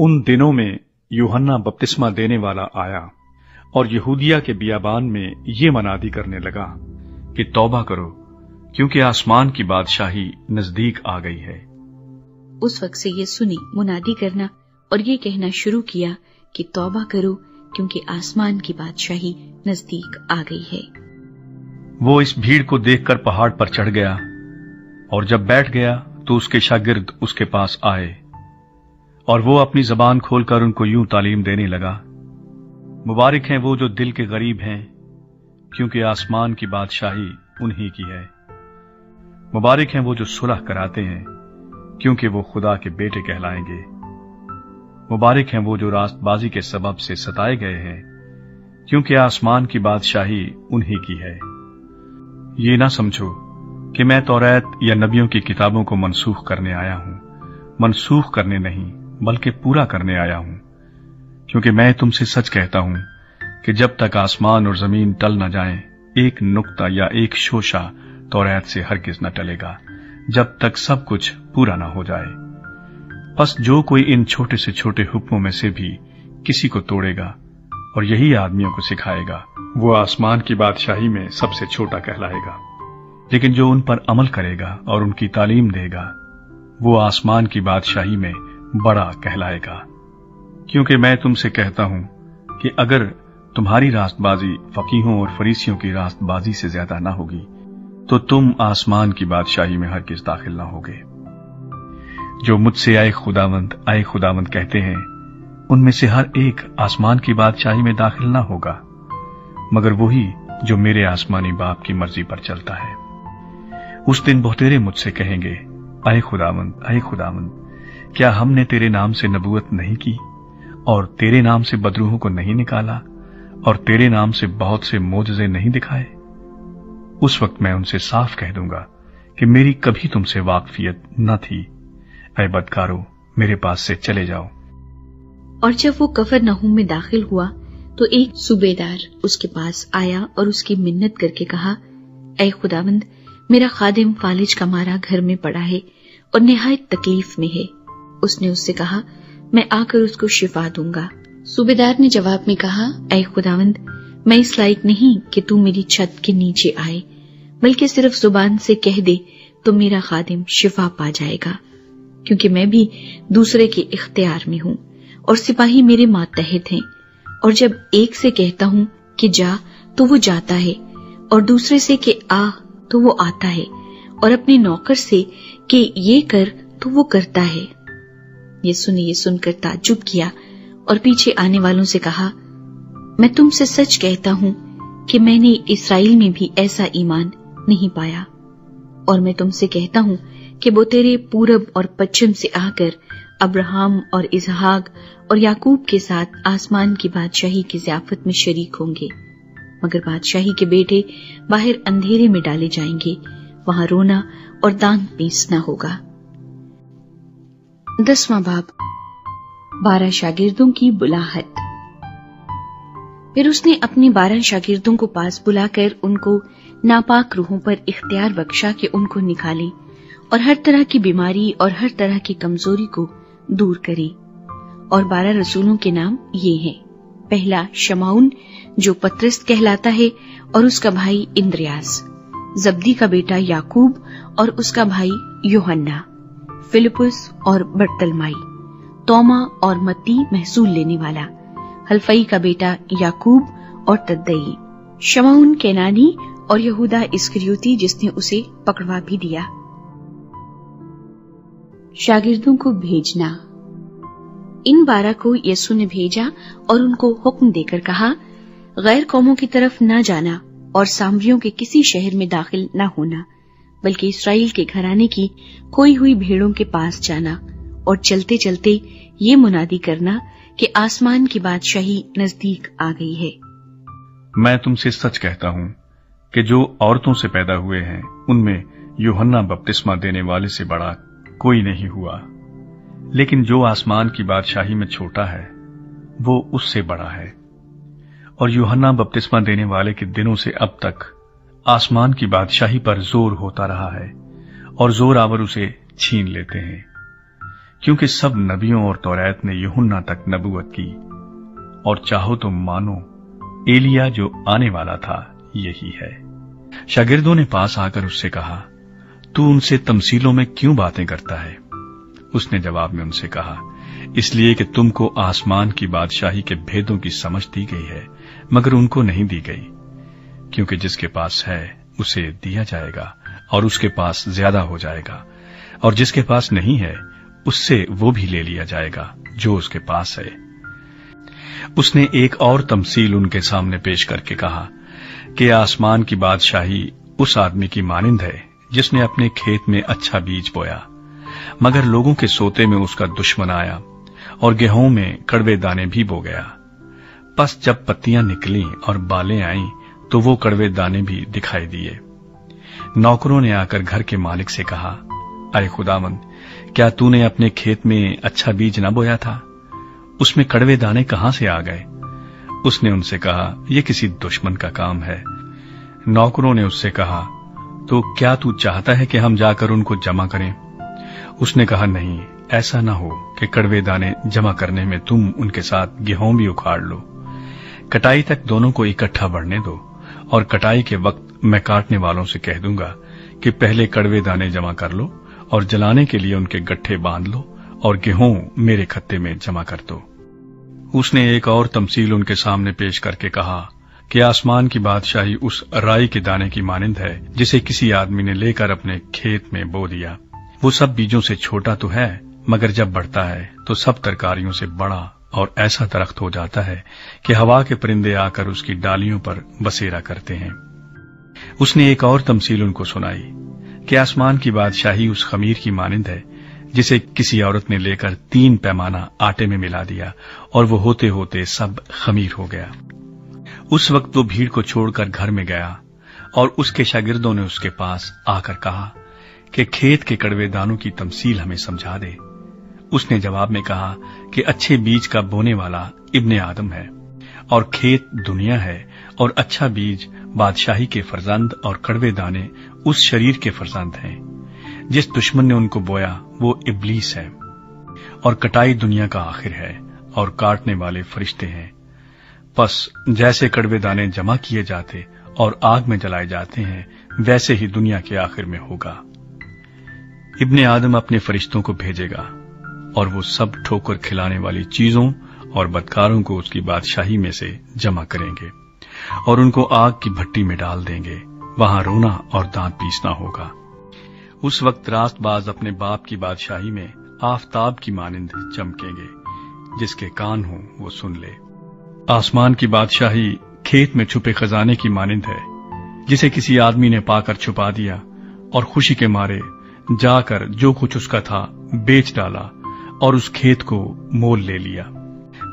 उन दिनों में यूहन्ना बपतिस्मा देने वाला आया और यहूदिया के बियाबान में ये मनादी करने लगा कि तौबा करो क्योंकि आसमान की बादशाही नज़दीक आ गई है। उस वक्त से ये सुनी मुनादी करना और ये कहना शुरू किया कि तौबा करो क्योंकि आसमान की बादशाही नज़दीक आ गई है। वो इस भीड़ को देखकर पहाड़ पर चढ़ गया और जब बैठ गया तो उसके शागिर्द उसके पास आए। और वो अपनी जबान खोलकर उनको यूँ तालीम देने लगा। मुबारक हैं वो जो दिल के गरीब हैं, क्योंकि आसमान की बादशाही उन्हीं की है। मुबारक हैं वो जो सुलह कराते हैं, क्योंकि वो खुदा के बेटे कहलाएँगे। मुबारक हैं वो जो रास्तबाजी के सबब से सताए गए हैं, क्योंकि आसमान की बादशाही उन्हीं की है। ये ना समझो कि मैं तौरात या नबियों की किताबों को मनसूख करने आया हूँ। मनसूख करने नहीं। बल्कि पूरा करने आया हूँ। क्योंकि मैं तुमसे सच कहता हूँ कि जब तक आसमान और ज़मीन टल न जाए, एक नुक्ता या एक शोशा तौरात से हरगिज न टलेगा, जब तक सब कुछ पूरा न हो जाए। बस जो कोई इन छोटे से छोटे हुक्मों में से भी किसी को तोड़ेगा और यही आदमियों को सिखाएगा, वो आसमान की बादशाही में सबसे छोटा कहलाएगा। लेकिन जो उन पर अमल करेगा और उनकी तालीम देगा, वो आसमान की बादशाही में बड़ा कहलाएगा। क्योंकि मैं तुमसे कहता हूँ कि अगर तुम्हारी रास्तबाजी फकीहों और फरीसियों की रास्तबाजी से ज़्यादा ना होगी तो तुम आसमान की बादशाही में हर किस दाखिल ना होगे। जो मुझसे आए खुदावंद आए खुदावंद कहते हैं, उनमें से हर एक आसमान की बादशाही में दाखिल ना होगा, मगर वही जो मेरे आसमानी बाप की मर्ज़ी पर चलता है। उस दिन बहुतेरे मुझसे कहेंगे, आए खुदावंद आए खुदावंद क्या हमने तेरे नाम से नबूवत नहीं की, और तेरे नाम से बदरूहों को नहीं निकाला, और तेरे नाम से बहुत से मोजे नहीं दिखाए? उस वक्त मैं उनसे साफ़ कह दूँगा कि मेरी कभी तुमसे वाकफियत न थी। अय बदकारो, मेरे पास से चले जाओ। और जब वो कफर नहूम में दाखिल हुआ तो एक सूबेदार उसके पास आया और उसकी मिन्नत करके कहा, ऐ खुदावंद, मेरा खादिम फालिज का मारा घर में पड़ा है और निहायत तकलीफ़ में है। उसने उससे कहा मैं आकर उसको शिफा दूँगा। सूबेदार ने जवाब में कहा ऐ खुदावंद मैं इस लायक नहीं कि तू मेरी छत के नीचे आए बल्कि सिर्फ़ ज़ुबान से कह दे तो मेरा खादिम शिफा पा जाएगा क्योंकि मैं भी दूसरे के इख्तियार में हूँ और सिपाही मेरे मातहत हैं। और जब एक से कहता हूँ कि जा तो वो जाता है और दूसरे से कि आ तो वो आता है और अपने नौकर से कि ये कर तो वो करता है। ये सुने ये सुनकर ताज्जुब किया और पीछे आने वालों से कहा, मैं तुमसे सच कहता हूँ कि मैंने इसराइल में भी ऐसा ईमान नहीं पाया। और मैं तुमसे कहता हूँ कि वो तेरे पूरब और पश्चिम से आकर अब्राहम और इजहाक और याकूब के साथ आसमान की बादशाही की जियाफत में शरीक होंगे। मगर बादशाही के बेटे बाहर अंधेरे में डाले जाएँगे, वहाँ रोना और दांत पीसना होगा। दसवां बाब, बारह शागिर्दों की बुलाहट। फिर उसने अपने बारह शागिर्दों को पास बुलाकर उनको नापाक रूहों पर इख्तियार बख्शा कि उनको निकाले और हर तरह की बीमारी और हर तरह की कमज़ोरी को दूर करे। और बारह रसूलों के नाम ये हैं। पहला, शमाउन, जो पत्रस्त कहलाता है, और उसका भाई इंद्रयास। जब्दी का बेटा याकूब और उसका भाई योहन्ना। फिलिपुस और बर्तलमाई, तोमा और मत्ती महसूल लेने वाला, हल्फई का बेटा याकूब और तद्दई शमाउन केनानी और यहूदा इस्करियोती जिसने उसे पकड़वा भी दिया। शागिर्दों को भेजना। इन बारह को यसु ने भेजा और उनको हुक्म देकर कहा, गैर कौमों की तरफ़ न जाना और सामरियों के किसी शहर में दाखिल न होना। बल्कि इसराइल के घराने की खोई हुई भेड़ों के पास जाना और चलते चलते ये मुनादी करना कि आसमान की बादशाही नज़दीक आ गई है। मैं तुमसे सच कहता हूँ कि जो औरतों से पैदा हुए हैं, उनमें यूहन्ना बपतिस्मा देने वाले से बड़ा कोई नहीं हुआ। लेकिन जो आसमान की बादशाही में छोटा है, वो उससे बड़ा है। और यूहन्ना बपतिस्मा देने वाले के दिनों से अब तक आसमान की बादशाही पर ज़ोर होता रहा है और ज़ोर आवर उसे छीन लेते हैं। क्योंकि सब नबियों और तौरात ने यूहन्ना तक नबूवत की। और चाहो तो मानो, एलिया जो आने वाला था, यही है। शागिर्दों ने पास आकर उससे कहा, तू उनसे तमसीलों में क्यों बातें करता है? उसने जवाब में उनसे कहा, इसलिए कि तुमको आसमान की बादशाही के भेदों की समझ दी गई है, मगर उनको नहीं दी गई। क्योंकि जिसके पास है, उसे दिया जाएगा और उसके पास ज़्यादा हो जाएगा। और जिसके पास नहीं है, उससे वो भी ले लिया जाएगा, जो उसके पास है। उसने एक और तमसील उनके सामने पेश करके कहा कि आसमान की बादशाही उस आदमी की मानिंद है, जिसने अपने खेत में अच्छा बीज बोया, मगर लोगों के सोते में उसका दुश्मन आया और गेहूँ में कड़वे दाने भी बो गया। बस जब पत्तियाँ निकली और बालें आईं तो वो कड़वे दाने भी दिखाई दिए। नौकरों ने आकर घर के मालिक से कहा, अरे खुदामंद क्या तूने अपने खेत में अच्छा बीज न बोया था? उसमें कड़वे दाने कहाँ से आ गए? उसने उनसे कहा यह किसी दुश्मन का काम है। नौकरों ने उससे कहा तो क्या तू चाहता है कि हम जाकर उनको जमा करें? उसने कहा, नहीं, ऐसा ना हो कि कड़वे दाने जमा करने में तुम उनके साथ गेहूँ भी उखाड़ लो। कटाई तक दोनों को इकट्ठा बढ़ने दो। और कटाई के वक्त मैं काटने वालों से कह दूँगा कि पहले कड़वे दाने जमा कर लो और जलाने के लिए उनके गट्ठे बाँध लो और गेहूँ मेरे खत्ते में जमा कर दो। उसने एक और तमसील उनके सामने पेश करके कहा कि आसमान की बादशाही उस राई के दाने की मानिंद है, जिसे किसी आदमी ने लेकर अपने खेत में बो दिया। वो सब बीजों से छोटा तो है, मगर जब बढ़ता है तो सब तरकारियों से बड़ा और ऐसा दरख्त हो जाता है कि हवा के परिंदे आकर उसकी डालियों पर बसेरा करते हैं। उसने एक और तमसील उनको सुनाई कि आसमान की बादशाही उस खमीर की मानिंद है, जिसे किसी औरत ने लेकर तीन पैमाना आटे में मिला दिया और वो होते होते सब खमीर हो गया। उस वक्त वो भीड़ को छोड़कर घर में गया और उसके शागिर्दों ने उसके पास आकर कहा कि खेत के कड़वे दानों की तमसील हमें समझा दे। उसने जवाब में कहा कि अच्छे बीज का बोने वाला इब्ने आदम है और खेत दुनिया है और अच्छा बीज बादशाही के फर्जंद और कड़वे दाने उस शरीर के फर्जंद हैं। जिस दुश्मन ने उनको बोया, वो इबलीस है। और कटाई दुनिया का आखिर है और काटने वाले फरिश्ते हैं। बस जैसे कड़वे दाने जमा किए जाते और आग में जलाए जाते हैं, वैसे ही दुनिया के आखिर में होगा। इब्ने आदम अपने फरिश्तों को भेजेगा। और वो सब ठोकर खिलाने वाली चीज़ों और बदकारों को उसकी बादशाही में से जमा करेंगे और उनको आग की भट्टी में डाल देंगे। वहाँ रोना और दांत पीसना होगा। उस वक्त रास्तबाज अपने बाप की बादशाही में आफताब की मानिंद चमकेंगे, जिसके कान हो वो सुन ले। आसमान की बादशाही खेत में छुपे खजाने की मानिंद है, जिसे किसी आदमी ने पाकर छुपा दिया और खुशी के मारे जाकर जो कुछ उसका था बेच डाला और उस खेत को मोल ले लिया।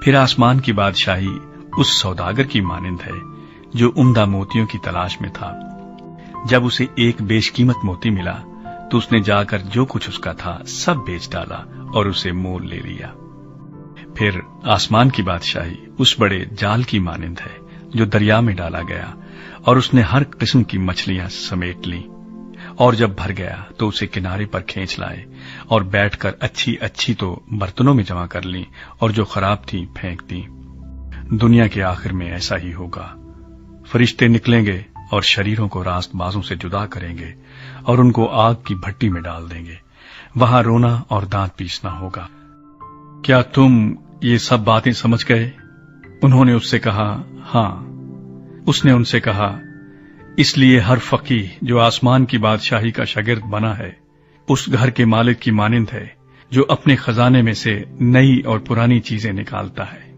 फिर आसमान की बादशाही उस सौदागर की मानिंद है, जो उम्दा मोतियों की तलाश में था। जब उसे एक बेशकीमत मोती मिला तो उसने जाकर जो कुछ उसका था सब बेच डाला और उसे मोल ले लिया। फिर आसमान की बादशाही उस बड़े जाल की मानिंद है, जो दरिया में डाला गया और उसने हर किस्म की मछलियाँ समेट ली। और जब भर गया तो उसे किनारे पर खींच लाए और बैठकर अच्छी अच्छी तो बर्तनों में जमा कर ली और जो खराब थी, फेंक दी। दुनिया के आखिर में ऐसा ही होगा। फरिश्ते निकलेंगे और शरीरों को रास्तबाजों से जुदा करेंगे और उनको आग की भट्टी में डाल देंगे। वहाँ रोना और दांत पीसना होगा। क्या तुम ये सब बातें समझ गए? उन्होंने उससे कहा, हाँ। उसने उनसे कहा इसलिए हर फकी जो आसमान की बादशाही का शागिर्द बना है, उस घर के मालिक की मानिंद है, जो अपने खजाने में से नई और पुरानी चीज़ें निकालता है।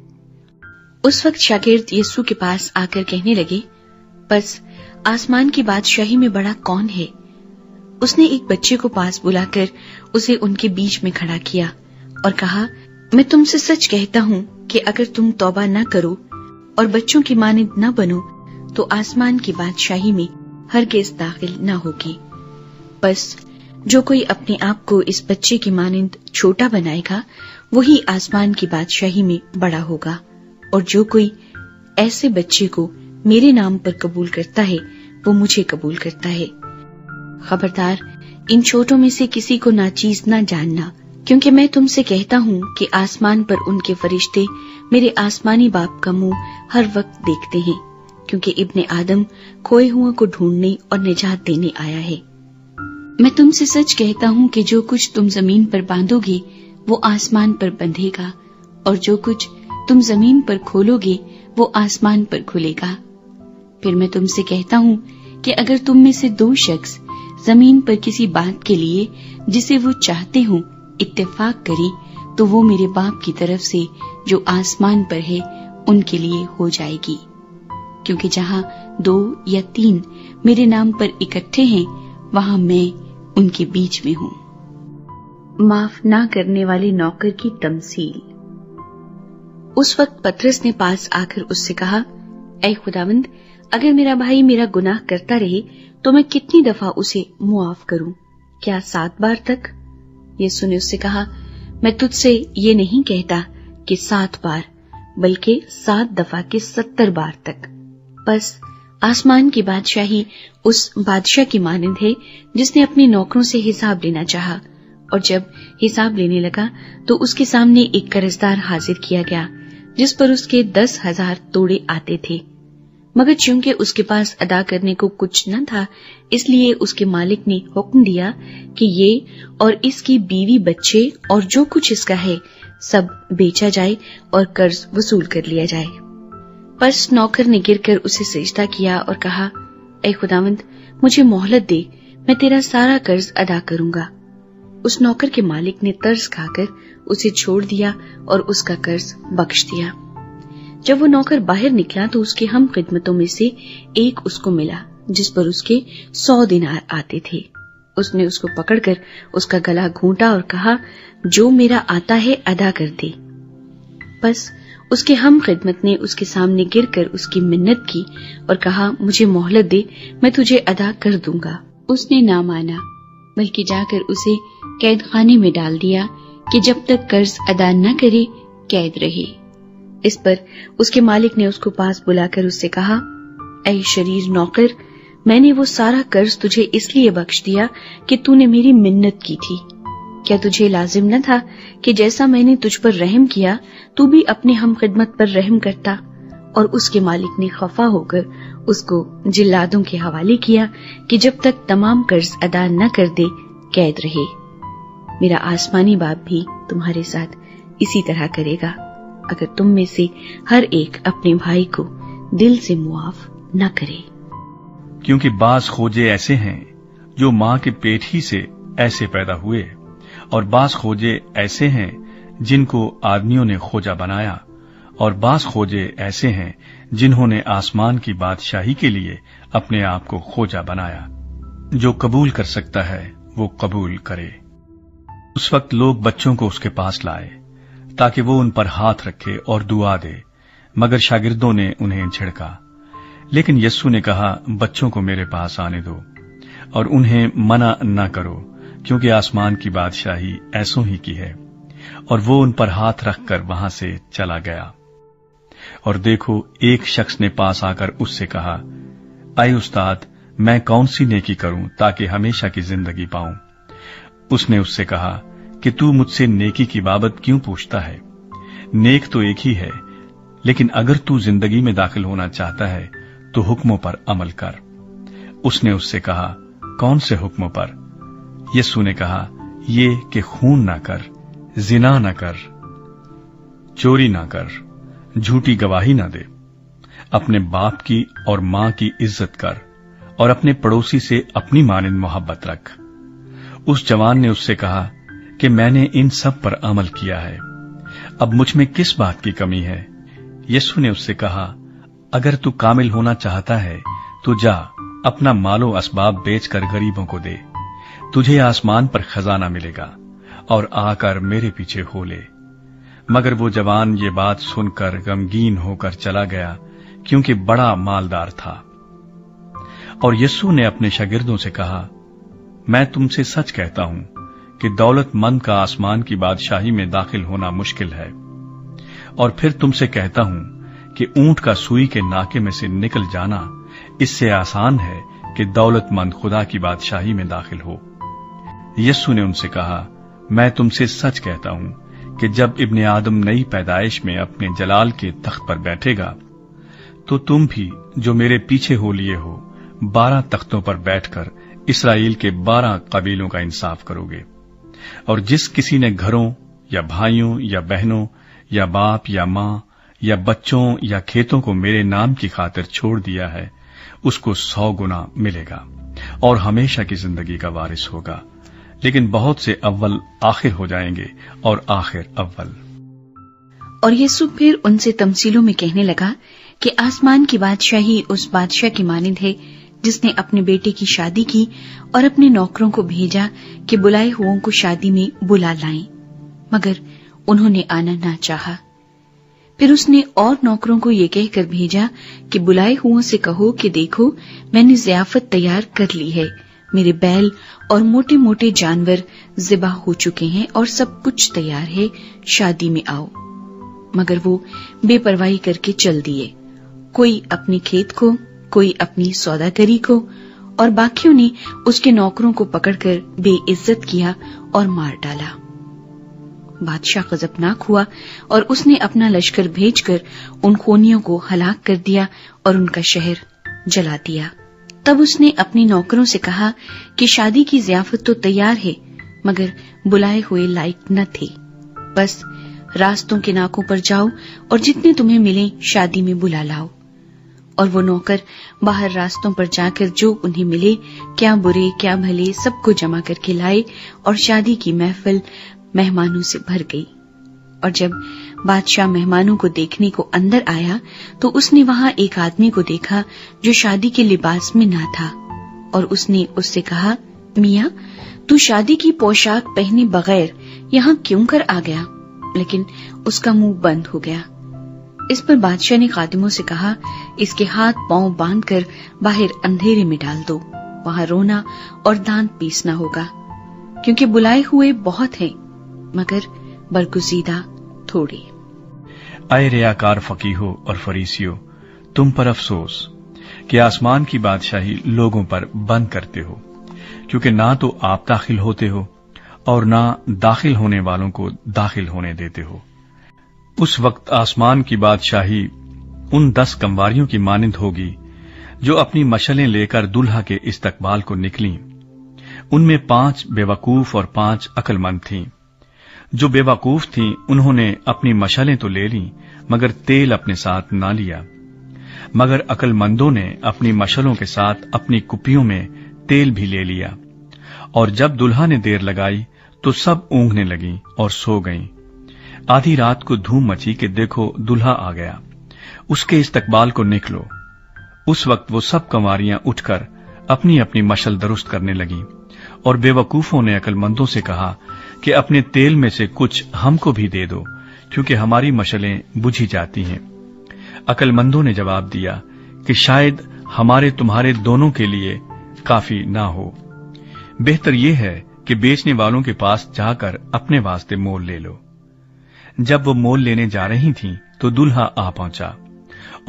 उस वक्त शागिर्द यीशु के पास आकर कहने लगे, बस, आसमान की बादशाही में बड़ा कौन है? उसने एक बच्चे को पास बुलाकर उसे उनके बीच में खड़ा किया और कहा, मैं तुमसे सच कहता हूँ कि अगर तुम तौबा न करो और बच्चों की मानिंद न बनो तो आसमान की बादशाही में हर गेस दाखिल न होगी। बस, जो कोई अपने आप को इस बच्चे की मानिंद छोटा बनाएगा, वही आसमान की बादशाही में बड़ा होगा। और जो कोई ऐसे बच्चे को मेरे नाम पर कबूल करता है, वो मुझे कबूल करता है। खबरदार, इन छोटों में से किसी को नाचीज न जानना, क्योंकि मैं तुमसे कहता हूँ कि आसमान पर उनके फरिश्ते मेरे आसमानी बाप का मुँह हर वक्त देखते हैं। क्योंकि इब्ने आदम खोए हुआ को ढूँढने और निजात देने आया है। मैं तुमसे सच कहता हूँ कि जो कुछ तुम ज़मीन पर बांधोगे, वो आसमान पर बंधेगा, और जो कुछ तुम ज़मीन पर खोलोगे, वो आसमान पर खुलेगा। फिर मैं तुमसे कहता हूँ कि अगर तुम में से दो शख्स ज़मीन पर किसी बात के लिए जिसे वो चाहते हो इत्तेफाक करें तो वो मेरे बाप की तरफ़ से जो आसमान पर है, उनके लिए हो जाएगी। क्योंकि जहाँ दो या तीन मेरे नाम पर इकट्ठे हैं वहाँ मैं उनके बीच में हूँ। माफ़ ना करने वाले नौकर की तमसील। उस वक्त पत्रस ने पास आकर उससे कहा ऐ खुदावंद अगर मेरा भाई मेरा गुनाह करता रहे तो मैं कितनी दफ़ा उसे मुआफ करूँ? क्या सात बार तक? ये सुने उससे कहा मैं तुझसे ये नहीं कहता कि सात बार बल्कि सात दफ़ा के सत्तर बार तक। बस आसमान की बादशाही उस बादशाह की मानंद है, जिसने अपने नौकरों से हिसाब लेना चाहा। और जब हिसाब लेने लगा तो उसके सामने एक कर्जदार हाजिर किया गया, जिस पर उसके दस हज़ार तोड़े आते थे। मगर चूँकि उसके पास अदा करने को कुछ न था, इसलिए उसके मालिक ने हुक्म दिया कि ये और इसकी बीवी बच्चे और जो कुछ इसका है, सब बेचा जाए और कर्ज वसूल कर लिया जाए। बस नौकर ने गिरकर उसे सजदा किया और कहा ए खुदावंद, मुझे मोहलत दे, मैं तेरा सारा कर्ज अदा करूँगा. उस नौकर के मालिक ने तर्ज खाकर उसे छोड़ दिया और उसका कर्ज बख्श दिया। जब वो नौकर बाहर निकला तो उसके हम खिदमतों में से एक उसको मिला, जिस पर उसके सौ दिन आते थे। उसने उसको पकड़कर उसका गला घूंटा और कहा, जो मेरा आता है अदा कर दे। बस उसके हम खिदमत ने उसके सामने गिरकर उसकी मिन्नत की और कहा, मुझे मोहलत दे, मैं तुझे अदा कर दूँगा। उसने ना माना, बल्कि जाकर उसे कैद खाने में डाल दिया कि जब तक कर्ज अदा न करे, कैद रहे। इस पर उसके मालिक ने उसको पास बुलाकर उससे कहा, ऐ शरीर नौकर, मैंने वो सारा कर्ज तुझे इसलिए बख्श दिया कि तूने मेरी मिन्नत की थी। क्या तुझे लाजिम न था कि जैसा मैंने तुझ पर रहम किया, तू भी अपने हम खिदमत पर रहम करता? और उसके मालिक ने खफा होकर उसको जिल्लादों के हवाले किया कि जब तक तमाम कर्ज अदा न कर दे, कैद रहे। मेरा आसमानी बाप भी तुम्हारे साथ इसी तरह करेगा, अगर तुम में से हर एक अपने भाई को दिल से मुआफ न करे। क्योंकि बास खोजे ऐसे हैं, जो माँ के पेट ही से ऐसे पैदा हुए। और बास खोजे ऐसे हैं जिनको आदमियों ने खोजा बनाया, और बास खोजे ऐसे हैं जिन्होंने आसमान की बादशाही के लिए अपने आप को खोजा बनाया। जो कबूल कर सकता है, वो कबूल करे। उस वक्त लोग बच्चों को उसके पास लाए, ताकि वो उन पर हाथ रखे और दुआ दे, मगर शागिर्दों ने उन्हें झिड़का। लेकिन यस्सु ने कहा, बच्चों को मेरे पास आने दो, और उन्हें मना न करो। क्योंकि आसमान की बादशाही ऐसों ही की है, और वो उन पर हाथ रखकर वहाँ से चला गया। और देखो, एक शख्स ने पास आकर उससे कहा आए उस्ताद, मैं कौन सी नेकी करूँ ताकि हमेशा की ज़िंदगी पाऊँ? उसने उससे कहा, कि तू मुझसे नेकी की बाबत क्यों पूछता है? नेक तो एक ही है, लेकिन अगर तू ज़िंदगी में दाखिल होना चाहता है तो हुक्मों पर अमल कर। उसने उससे कहा, कौन से हुक्मों पर? यस्सु ने कहा, ये कि खून ना कर, जिना ना कर, चोरी ना कर, झूठी गवाही ना दे। अपने बाप की और माँ की इज़्ज़त कर और अपने पड़ोसी से अपनी मानिंद मोहब्बत रख। उस जवान ने उससे कहा कि मैंने इन सब पर अमल किया है। अब मुझमें किस बात की कमी है? यीशु ने उससे कहा, अगर तू कामिल होना चाहता है तो जा, अपना मालो असबाब बेचकर गरीबों को दे। तुझे आसमान पर खजाना मिलेगा और आकर मेरे पीछे हो ले। मगर वो जवान ये बात सुनकर गमगीन होकर चला गया, क्योंकि बड़ा मालदार था। और यस्सु ने अपने शागिर्दों से कहा, मैं तुमसे सच कहता हूँ कि दौलतमंद का आसमान की बादशाही में दाखिल होना मुश्किल है। और फिर तुमसे कहता हूँ कि ऊँट का सुई के नाके में से निकल जाना इससे आसान है कि दौलतमंद खुदा की बादशाही में दाखिल हो। यस्सु ने उनसे कहा, मैं तुमसे सच कहता हूँ कि जब इब्ने आदम नई पैदाइश में अपने जलाल के तख्त पर बैठेगा तो तुम भी, जो मेरे पीछे हो लिए हो, बारह तख्तों पर बैठकर इसराइल के बारह कबीलों का इंसाफ करोगे। और जिस किसी ने घरों, या भाइयों, या बहनों, या बाप, या माँ, या बच्चों, या खेतों को मेरे नाम की खातिर छोड़ दिया है, उसको सौ गुना मिलेगा, और हमेशा की ज़िंदगी का वारिस होगा। लेकिन बहुत से अव्वल आखिर हो जाएँगे और आखिर अव्वल। और यीशु फिर उनसे तमसीलों में कहने लगा कि आसमान की बादशाही उस बादशाह की मानिंद है, जिसने अपने बेटे की शादी की और अपने नौकरों को भेजा कि बुलाए हुओं को शादी में बुला लाएँ। मगर उन्होंने आना ना चाहा। फिर उसने और नौकरों को ये कहकर भेजा कि बुलाए हुओं से कहो कि देखो, मैंने जियाफत तैयार कर ली है। मेरे बैल और मोटे मोटे जानवर जिबा हो चुके हैं और सब कुछ तैयार है। शादी में आओ। मगर वो बेपरवाही करके चल दिए। कोई अपने खेत को, कोई अपनी सौदागरी को और बाकियों ने उसके नौकरों को पकड़कर बेइज्जत किया और मार डाला। बादशाह गजबनाक हुआ और उसने अपना लश्कर भेजकर उन खोनियों को हलाक कर दिया और उनका शहर जला दिया। तब उसने अपने नौकरों से कहा कि शादी की जियाफत तो तैयार है, मगर बुलाए हुए लायक न थे। बस रास्तों के नाकों पर जाओ और जितने तुम्हें मिले शादी में बुला लाओ। और वो नौकर बाहर रास्तों पर जाकर जो उन्हें मिले, क्या बुरे, क्या भले, सबको जमा करके लाए और शादी की महफिल मेहमानों से भर गई। और जब बादशाह मेहमानों को देखने को अंदर आया तो उसने वहाँ एक आदमी को देखा जो शादी के लिबास में ना था, और उसने उससे कहा, मिया, तू शादी की पोशाक पहने बगैर यहाँ क्यों कर आ गया? लेकिन उसका मुँह बंद हो गया। इस पर बादशाह ने खादिमों से कहा, इसके हाथ पाँव बांधकर बाहर अंधेरे में डाल दो, वहाँ रोना और दांत पीसना होगा, क्योंकि बुलाए हुए बहुत हैं, मगर बरगुजीदा थोड़े। अय रियाकार फकीहो और फरीसियो, तुम पर अफसोस कि आसमान की बादशाही लोगों पर बंद करते हो, क्योंकि ना तो आप दाखिल होते हो और ना दाखिल होने वालों को दाखिल होने देते हो। उस वक्त आसमान की बादशाही उन दस कंवारियों की मानिंद होगी जो अपनी मशलें लेकर दुल्हा के इस्तकबाल को निकली। उनमें पाँच बेवकूफ़ और पाँच अकलमंद थीं। जो बेवकूफ़ थीं, उन्होंने अपनी मशालें तो ले ली, मगर तेल अपने साथ ना लिया। मगर अकलमंदों ने अपनी मशलों के साथ अपनी कुपियों में तेल भी ले लिया। और जब दुल्हा ने देर लगाई तो सब ऊंघने लगी और सो गईं। आधी रात को धूम मची कि देखो दुल्हा आ गया। उसके इस्तकबाल को निकलो। उस वक्त वो सब कंवारियाँ उठकर अपनी अपनी मशल दुरुस्त करने लगी। और बेवकूफों ने अकलमंदों से कहा कि अपने तेल में से कुछ हमको भी दे दो, क्योंकि हमारी मशलें बुझी जाती हैं। अकलमंदों ने जवाब दिया कि शायद हमारे तुम्हारे दोनों के लिए काफ़ी ना हो। बेहतर यह है कि बेचने वालों के पास जाकर अपने वास्ते मोल ले लो। जब वो मोल लेने जा रही थीं तो दुल्हा आ पहुँचा,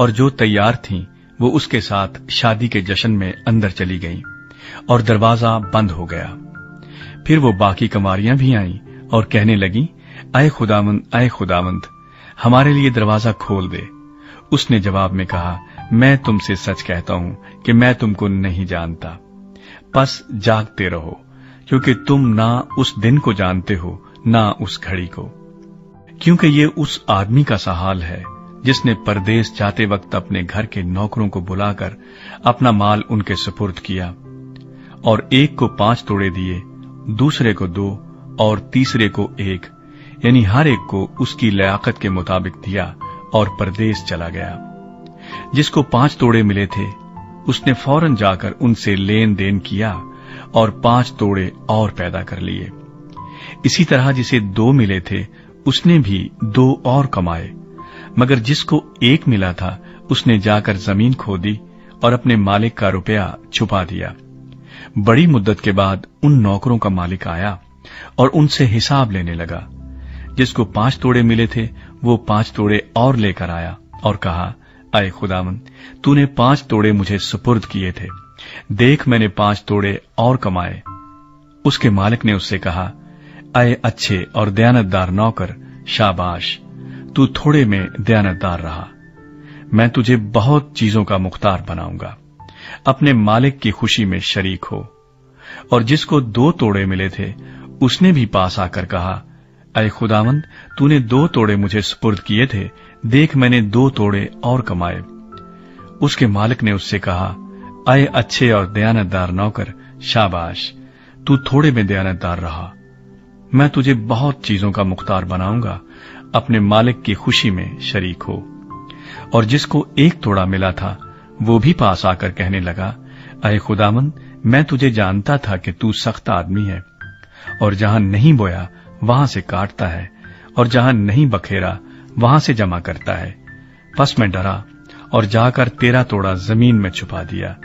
और जो तैयार थीं, वो उसके साथ शादी के जश्न में अंदर चली गईं, और दरवाज़ा बंद हो गया। फिर वो बाकी कमारियाँ भी आईं और कहने लगी अय खुदामंद अय खुदामंद हमारे लिए दरवाज़ा खोल दे। उसने जवाब में कहा, मैं तुमसे सच कहता हूँ कि मैं तुमको नहीं जानता। बस जागते रहो, क्योंकि तुम ना उस दिन को जानते हो, ना उस घड़ी को। क्योंकि ये उस आदमी का सा हाल है, जिसने परदेश जाते वक्त अपने घर के नौकरों को बुलाकर अपना माल उनके सुपुर्द किया और एक को पाँच तोड़े दिए दूसरे को दो और तीसरे को एक, यानी हर एक को उसकी लियाकत के मुताबिक दिया और परदेश चला गया। जिसको पाँच तोड़े मिले थे, उसने फ़ौरन जाकर उनसे लेन देन किया और पाँच तोड़े और पैदा कर लिए। इसी तरह जिसे दो मिले थे, उसने भी दो और कमाए। मगर जिसको एक मिला था, उसने जाकर ज़मीन खोदी और अपने मालिक का रुपया छुपा दिया। बड़ी मुद्दत के बाद उन नौकरों का मालिक आया और उनसे हिसाब लेने लगा। जिसको पाँच तोड़े मिले थे, वो पाँच तोड़े और लेकर आया और कहा अय खुदावन, तूने पाँच तोड़े मुझे सुपुर्द किए थे। देख मैंने पाँच तोड़े और कमाए। उसके मालिक ने उससे कहा अय अच्छे और दयानतदार नौकर, शाबाश, तू थोड़े में दयानतदार रहा। मैं तुझे बहुत चीज़ों का मुख्तार बनाऊँगा। अपने मालिक की खुशी में शरीक हो। और जिसको दो तोड़े मिले थे, उसने भी पास आकर कहा अय खुदावंद, तूने दो तोड़े मुझे स्पुर्द किए थे, देख मैंने दो तोड़े और कमाए। उसके मालिक ने उससे कहा अय अच्छे और दयानतदार नौकर, शाबाश, तू थोड़े में दयानतदार रहा। मैं तुझे बहुत चीज़ों का मुख्तार बनाऊँगा, अपने मालिक की खुशी में शरीक हो। और जिसको एक तोड़ा मिला था वो भी पास आकर कहने लगा, अरे खुदामन मैं तुझे जानता था कि तू सख्त आदमी है, और जहाँ नहीं बोया, वहाँ से काटता है, और जहाँ नहीं बखेरा, वहाँ से जमा करता है। बस मैं डरा, और जाकर तेरा तोड़ा ज़मीन में छुपा दिया।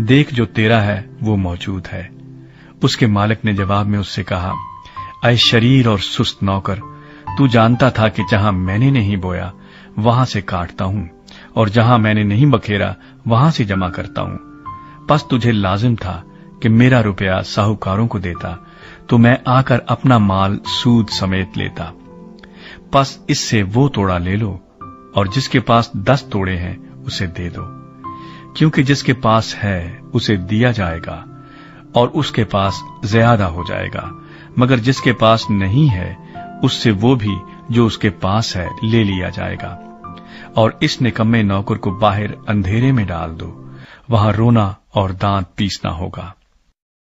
देख जो तेरा है, वो मौजूद है। उसके मालिक ने जवाब में उससे कहा अय शरीर और सुस्त नौकर, तू जानता था कि जहाँ मैंने नहीं बोया, वहाँ से काटता हूँ, और जहाँ मैंने नहीं बखेरा वहाँ से जमा करता हूँ। बस तुझे लाजिम था कि मेरा रुपया साहूकारों को देता तो मैं आकर अपना माल सूद समेत लेता। बस इससे वो तोड़ा ले लो, और जिसके पास दस तोड़े हैं, उसे दे दो। क्योंकि जिसके पास है, उसे दिया जाएगा, और उसके पास ज़्यादा हो जाएगा। मगर जिसके पास नहीं है, उससे वो भी जो उसके पास है, ले लिया जाएगा। और इस निकम्मे नौकर को बाहर अंधेरे में डाल दो। वहाँ रोना और दांत पीसना होगा।